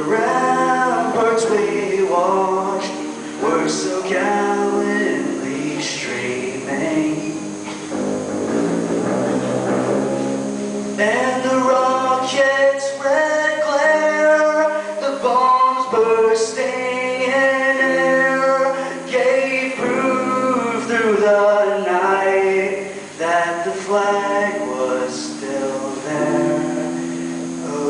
the ramparts we watched were so gallantly streaming. And the rocket's red glare, the bombs bursting in air, gave proof through the night that the flag was still there.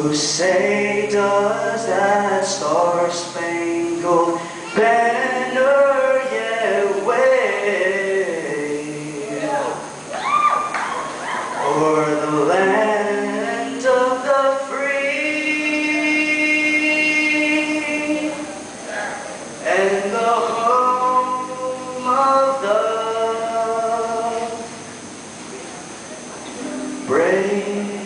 Who say does that star-spangled banner yet wave o'er the land of the free and the home of the brave?